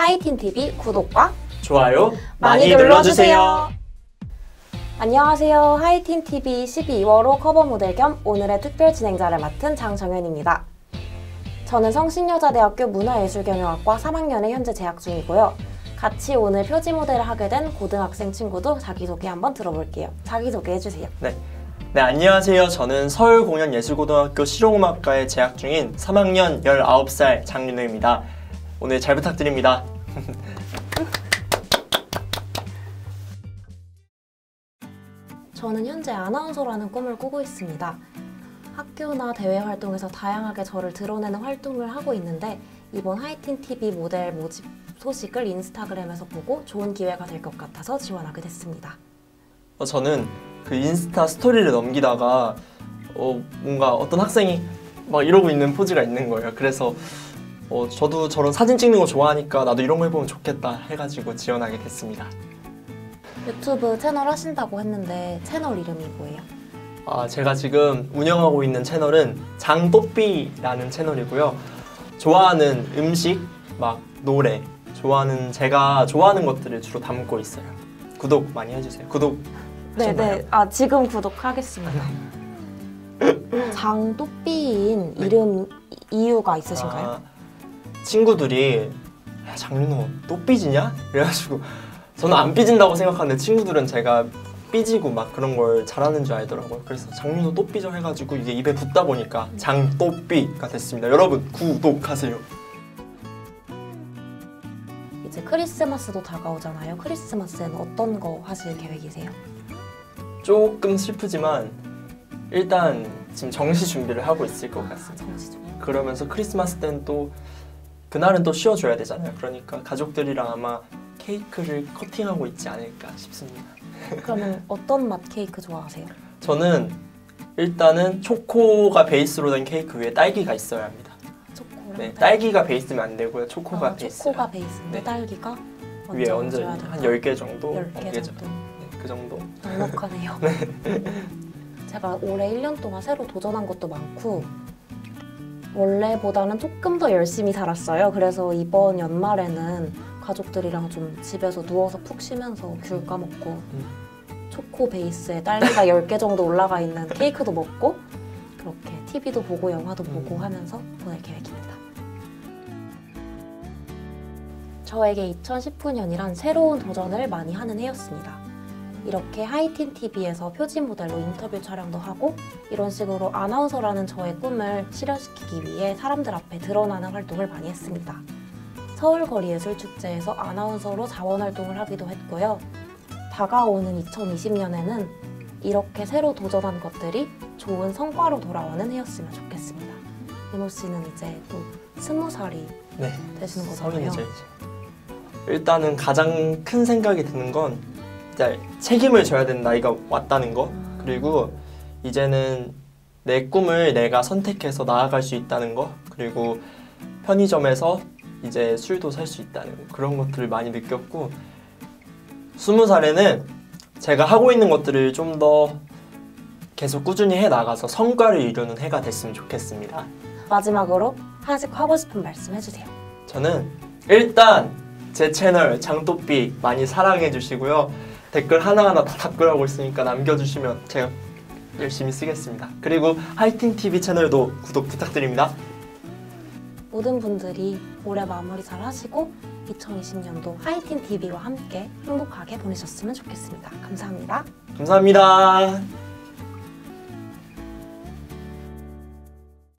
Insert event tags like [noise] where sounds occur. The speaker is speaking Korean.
하이틴 TV 구독과 좋아요 많이, 눌러주세요. 안녕하세요. 하이틴 TV 12월호 커버 모델 겸 오늘의 특별 진행자를 맡은 장정현입니다. 저는 성신여자대학교 문화예술경영학과 3학년에 현재 재학 중이고요. 같이 오늘 표지 모델을 하게 된 고등학생 친구도 자기소개 한번 들어볼게요. 자기소개 해주세요. 네. 네, 안녕하세요. 저는 서울공연예술고등학교 실용음악과에 재학 중인 3학년 19살 장윤호입니다. 오늘 잘 부탁드립니다. 저는 현재 아나운서라는 꿈을 꾸고 있습니다. 학교나 대외 활동에서 다양하게 저를 드러내는 활동을 하고 있는데 이번 하이틴 TV 모델 모집 소식을 인스타그램에서 보고 좋은 기회가 될 것 같아서 지원하게 됐습니다. 어, 저는 그 인스타 스토리를 넘기다가 어, 뭔가 어떤 학생이 막 이러고 있는 포즈가 있는 거예요. 그래서 어, 저도 저런 사진 찍는 거 좋아하니까 나도 이런 거 해보면 좋겠다 해가지고 지원하게 됐습니다. 유튜브 채널 하신다고 했는데 채널 이름이 뭐예요? 아, 제가 지금 운영하고 있는 채널은 장뽀삐라는 채널이고요. 좋아하는 음식, 막 노래, 좋아하는 제가 좋아하는 것들을 주로 담고 있어요. 구독 많이 해주세요. 구독? 네네. 아 지금 구독하겠습니다. [laughs] 장또삐인 이름 이유가 있으신가요? 아, 친구들이 야, 장윤호 또 삐지냐? 이래가지고 저는 안 삐진다고 생각하는데 친구들은 제가 삐지고 막 그런 걸 잘하는 줄 알더라고요. 그래서 장윤호 또 삐져 해가지고 이게 입에 붙다 보니까 장또삐가 됐습니다. 여러분 구독하세요. 이제 크리스마스도 다가오잖아요. 크리스마스에는 어떤 거 하실 계획이세요? 조금 슬프지만 일단 지금 정시 준비를 하고 있을 것 같습니다. 정시 좀. 그러면서 크리스마스 때는 또 그날은 또 쉬어줘야 되잖아요. 그러니까 가족들이랑 아마 케이크를 커팅하고 있지 않을까 싶습니다. 그러면 [laughs] 어떤 맛 케이크 좋아하세요? 저는 일단은 초코가 베이스로 된 케이크 위에 딸기가 있어야 합니다. 초코랑 네, 딸기. 딸기가 베이스면 안 되고요. 초코가 아, 베이스. 초코가 베이스인데 네. 딸기가 위에 얹어 얹어야 한 된다. 10개 정도? 10개 얹게 정도. 네, 그 정도? 넉넉하네요. [laughs] 제가 올해 1년 동안 새로 도전한 것도 많고 원래보다는 조금 더 열심히 살았어요. 그래서 이번 연말에는 가족들이랑 좀 집에서 누워서 푹 쉬면서 귤 까먹고 음. 초코 베이스에 딸기가 10개 정도 올라가 있는 케이크도 먹고 그렇게 TV도 보고 영화도 보고 음. 하면서 보낼 계획입니다. 저에게 2019년이란 새로운 도전을 많이 하는 해였습니다. 이렇게 하이틴 TV에서 표지 모델로 인터뷰 촬영도 하고 이런 식으로 아나운서라는 저의 꿈을 실현시키기 위해 사람들 앞에 드러나는 활동을 많이 했습니다. 서울거리예술축제에서 아나운서로 자원 활동을 하기도 했고요. 다가오는 2020년에는 이렇게 새로 도전한 것들이 좋은 성과로 돌아오는 해였으면 좋겠습니다. 민호 씨는 이제 또 스무 살이 네. 되시는 거잖아요. 일단은 가장 큰 생각이 드는 건 이제 책임을 져야 되는 나이가 왔다는 거 그리고 이제는 내 꿈을 내가 선택해서 나아갈 수 있다는 거 그리고 편의점에서 이제 술도 살 수 있다는 거 그런 것들을 많이 느꼈고 스무 살에는 제가 하고 있는 것들을 좀 더 계속 꾸준히 해 나가서 성과를 이루는 해가 됐으면 좋겠습니다. 마지막으로 하직 하고 싶은 말씀 해주세요. 저는 일단 제 채널 장또삐 많이 사랑해 주시고요. 댓글 하나하나 다 답글하고 있으니까 남겨주시면 제가 열심히 쓰겠습니다. 그리고 하이틴 TV 채널도 구독 부탁드립니다. 모든 분들이 올해 마무리 잘 하시고 2020년도 하이틴 TV와 함께 행복하게 보내셨으면 좋겠습니다. 감사합니다. 감사합니다.